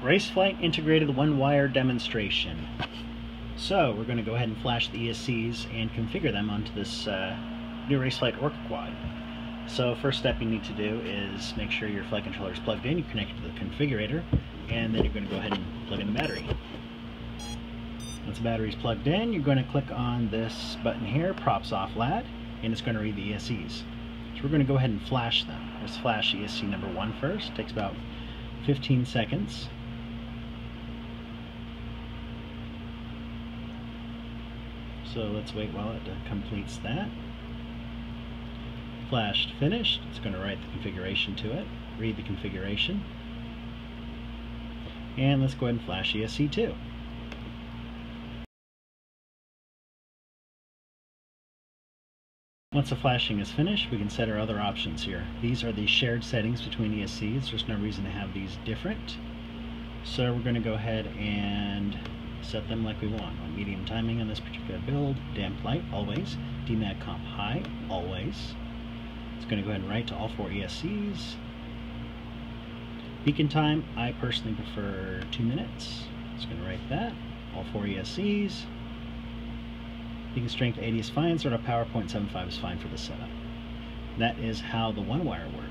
Raceflight integrated one-wire demonstration. So we're going to go ahead and flash the ESCs and configure them onto this uh, new Raceflight Orca quad. So first step you need to do is make sure your flight controller is plugged in, you connect it to the configurator, and then you're going to go ahead and plug in the battery. Once the battery is plugged in, you're going to click on this button here, Props Off LAD, and it's going to read the ESCs. So we're going to go ahead and flash them. Let's flash ESC number one first. Takes about 15 seconds. So let's wait while it completes that. Flashed finished. It's going to write the configuration to it, read the configuration. And let's go ahead and flash ESC2. Once the flashing is finished, we can set our other options here. These are the shared settings between ESCs. There's no reason to have these different. So we're going to go ahead and set them like we want. On medium timing on this particular build, damp light, always. Demag comp high, always. It's going to go ahead and write to all four ESCs. Beacon time, I personally prefer two minutes. It's going to write that. All four ESCs. Strength 80 is fine, sort of power 0.75 is fine for the setup. That is how the one wire works.